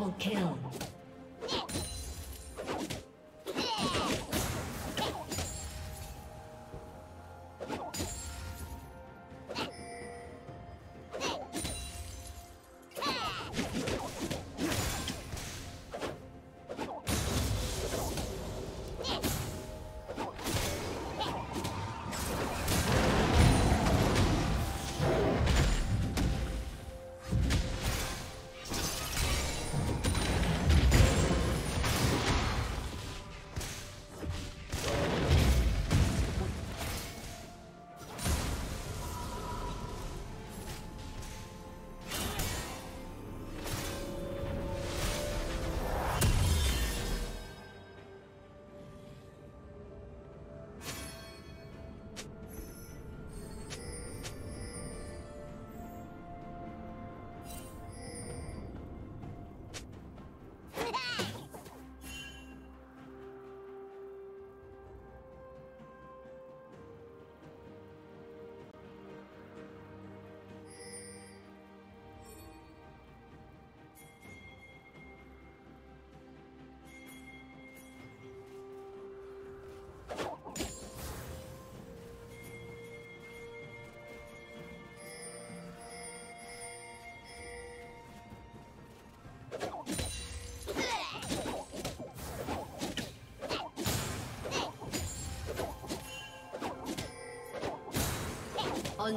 double kill.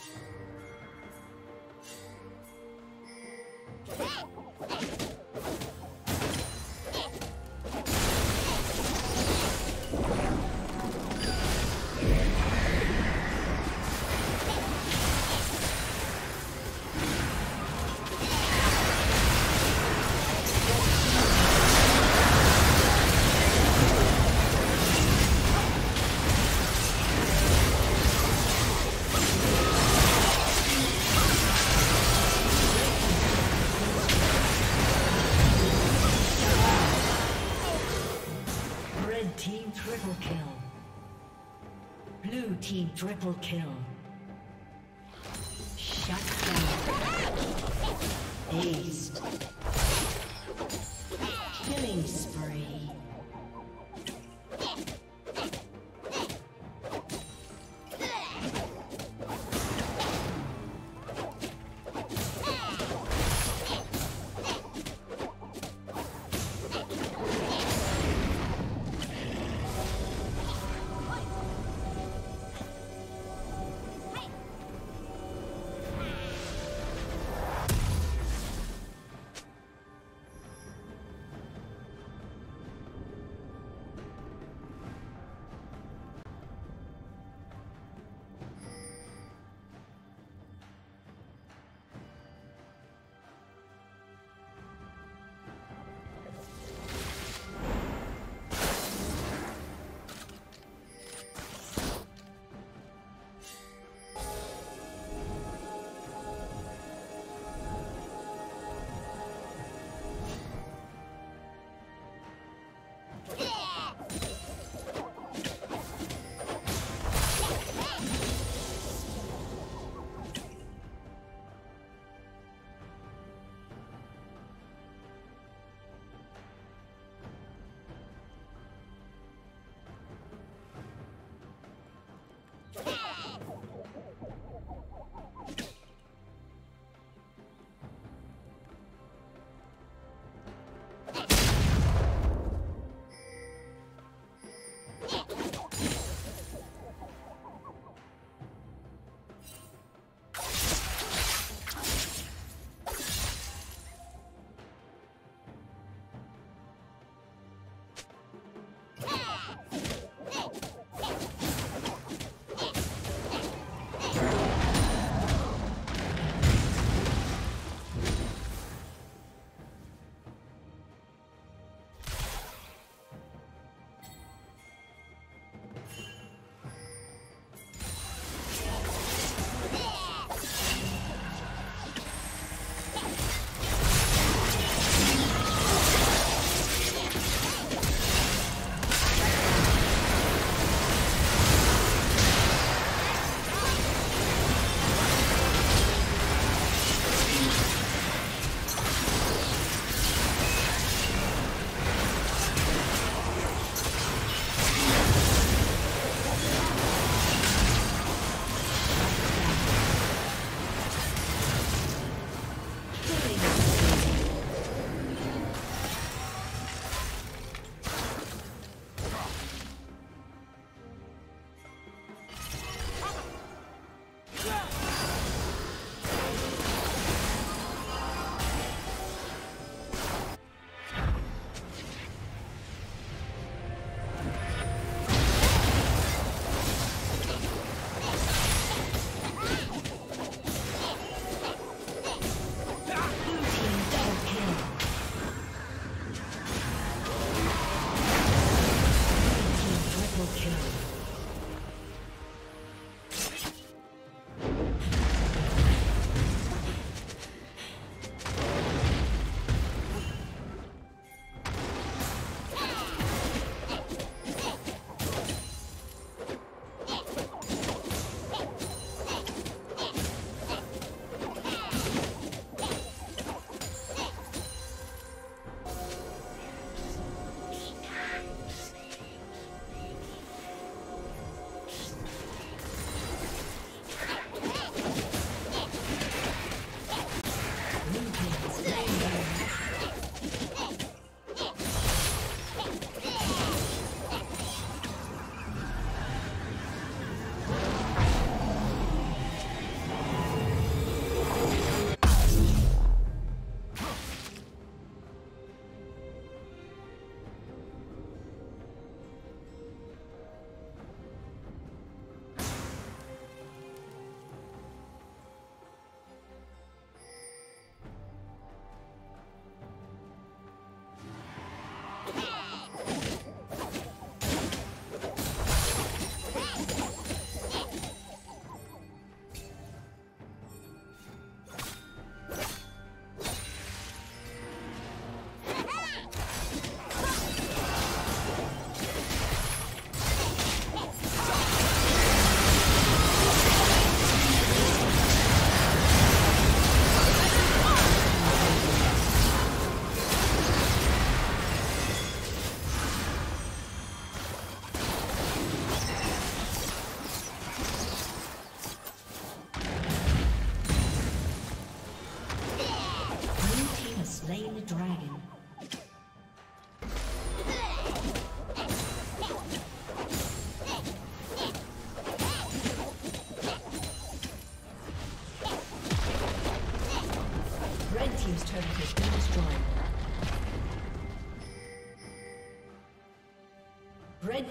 Hey! Hey! Triple kill.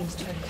team's turn.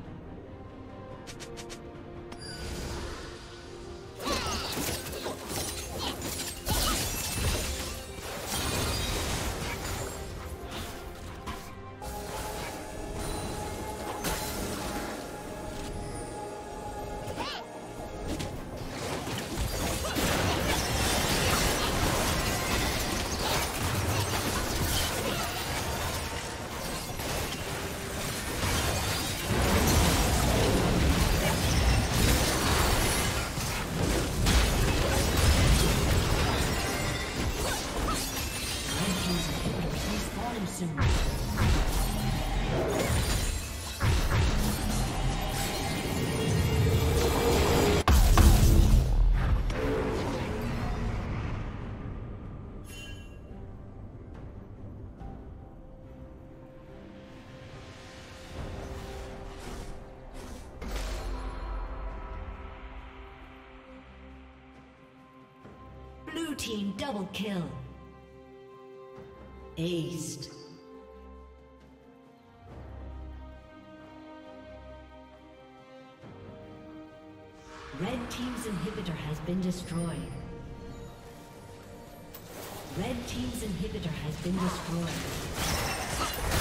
Blue team double kill. Aced. Red team's inhibitor has been destroyed. Red team's inhibitor has been destroyed.